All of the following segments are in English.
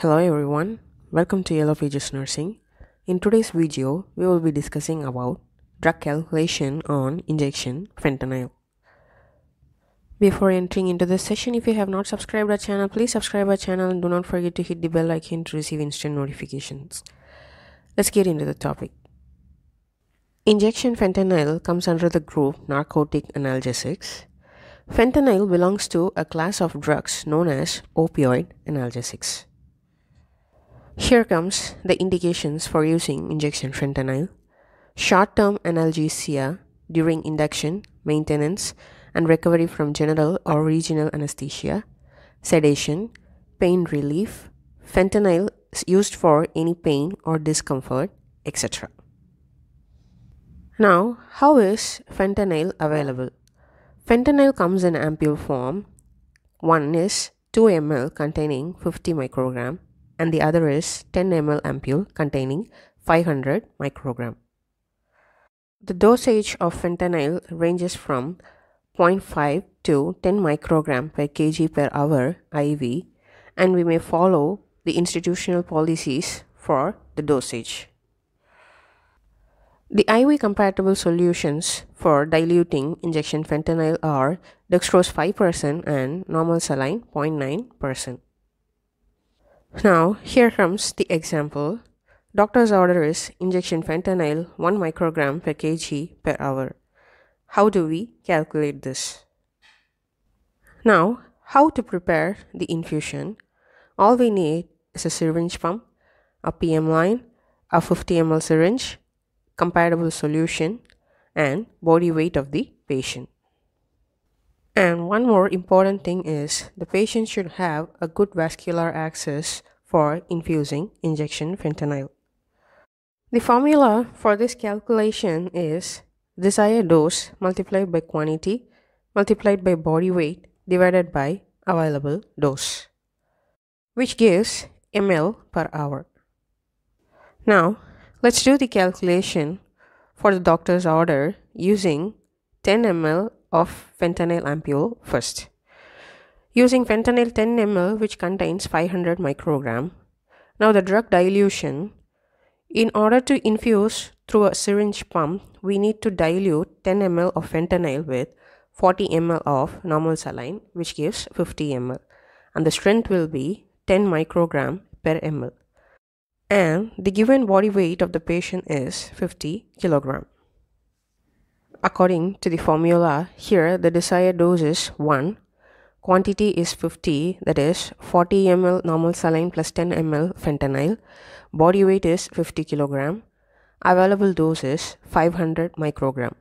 Hello everyone, welcome to Yellow Pages Nursing. In today's video, we will be discussing about drug calculation on injection fentanyl. Before entering into this session, if you have not subscribed our channel, please subscribe our channel and do not forget to hit the bell icon to receive instant notifications. Let's get into the topic. Injection fentanyl comes under the group narcotic analgesics. Fentanyl belongs to a class of drugs known as opioid analgesics. Here comes the indications for using injection fentanyl. Short-term analgesia during induction, maintenance, and recovery from general or regional anesthesia, sedation, pain relief, fentanyl is used for any pain or discomfort, etc. Now, how is fentanyl available? Fentanyl comes in ampule form. One is 2 ml containing 50 microgram and the other is 10 ml ampule containing 500 microgram. The dosage of fentanyl ranges from 0.5 to 10 microgram per kg per hour IV and we may follow the institutional policies for the dosage. The IV compatible solutions for diluting injection fentanyl are dextrose 5% and normal saline 0.9%. Now, here comes the example. Doctor's order is injection fentanyl 1 microgram per kg per hour. How do we calculate this? Now, how to prepare the infusion? All we need is a syringe pump, a PM line, a 50 ml syringe, compatible solution, and body weight of the patient. And one more important thing is the patient should have a good vascular access for infusing injection fentanyl. The formula for this calculation is desired dose multiplied by quantity multiplied by body weight divided by available dose, which gives ml per hour. Now, Let's do the calculation for the doctor's order using 10 ml of fentanyl ampule first. Using fentanyl 10 ml which contains 500 microgram. Now the drug dilution. In order to infuse through a syringe pump, we need to dilute 10 ml of fentanyl with 40 ml of normal saline which gives 50 ml and the strength will be 10 microgram per ml and the given body weight of the patient is 50 kilogram. According to the formula here, the desired dose is 1, quantity is 50 that is 40 ml normal saline plus 10 ml fentanyl, body weight is 50 kilogram, available dose is 500 microgram.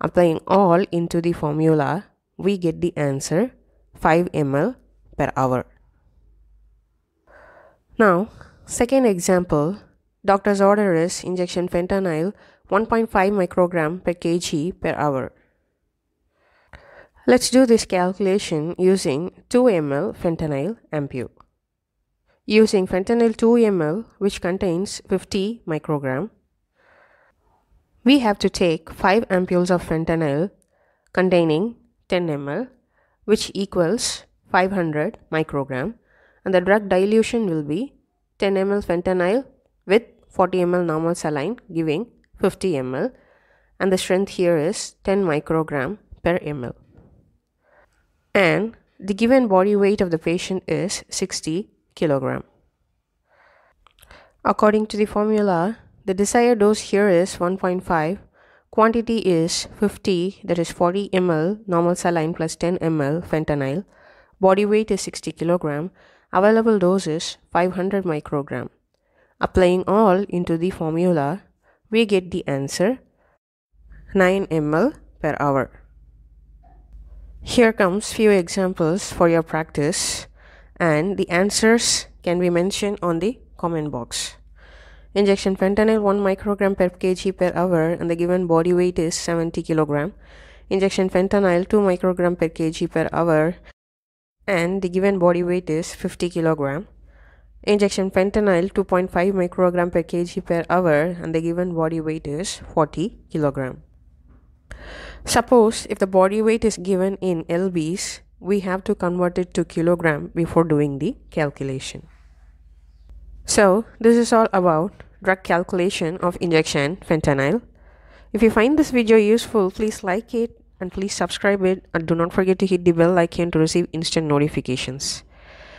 Applying all into the formula, we get the answer 5 ml per hour. Now, Second example, doctor's order is injection fentanyl 1.5 microgram per kg per hour. Let's do this calculation using 2 ml fentanyl ampule. Using fentanyl 2 ml which contains 50 microgram, we have to take 5 ampules of fentanyl containing 10 ml which equals 500 microgram and the drug dilution will be 10 ml fentanyl with 40 ml normal saline giving 50 ml and the strength here is 10 microgram per ml. And the given body weight of the patient is 60 kilogram. According to the formula, the desired dose here is 1.5, quantity is 50 that is 40 ml normal saline plus 10 ml fentanyl, body weight is 60 kilogram Available dose is 500 microgram. Applying all into the formula, we get the answer 9 ml per hour. Here comes few examples for your practice and the answers can be mentioned on the comment box. Injection fentanyl 1 microgram per kg per hour and the given body weight is 70 kilogram. Injection fentanyl 2 microgram per kg per hour and the given body weight is 50 kilogram. Injection fentanyl 2.5 microgram per kg per hour and the given body weight is 40 kilogram. Suppose if the body weight is given in lbs, we have to convert it to kilogram before doing the calculation. So, this is all about drug calculation of injection fentanyl. If you find this video useful, please like it and please subscribe it and do not forget to hit the bell icon to receive instant notifications.